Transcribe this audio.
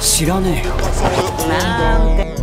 知らねえよなんて